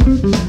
Mm-hmm.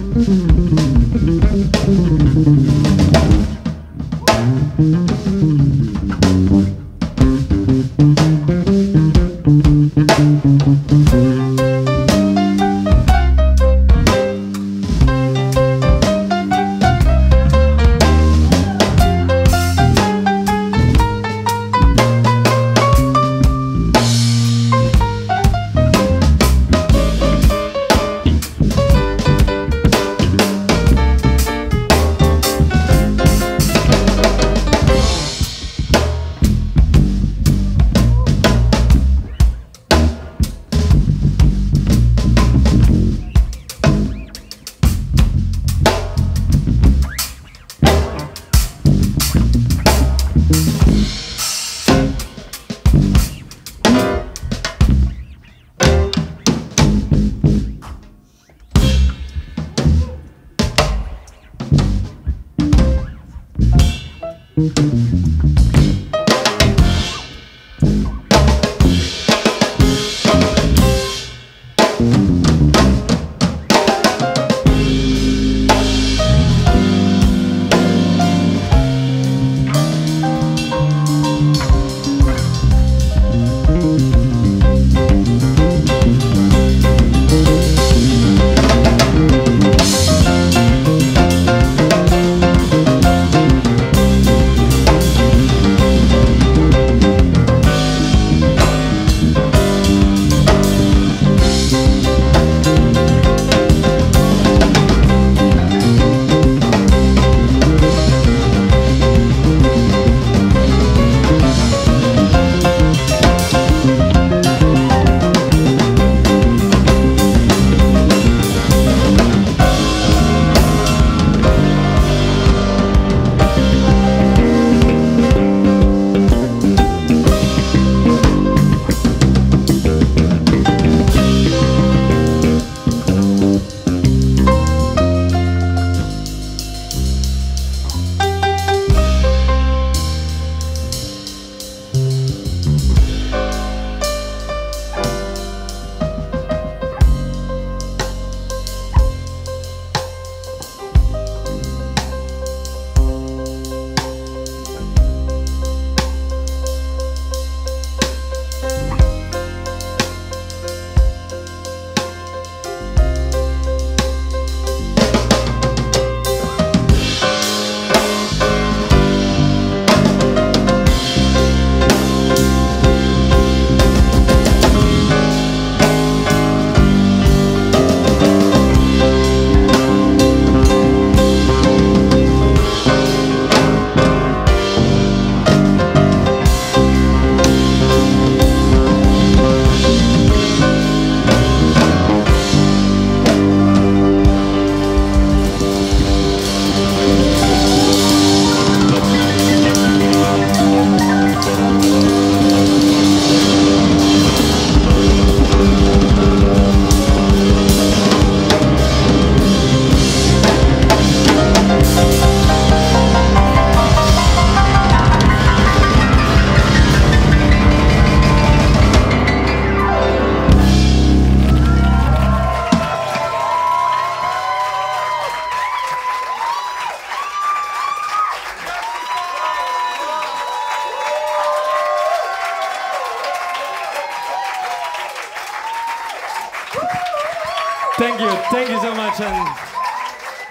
Thank you. Thank you so much. And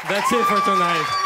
that's it for tonight.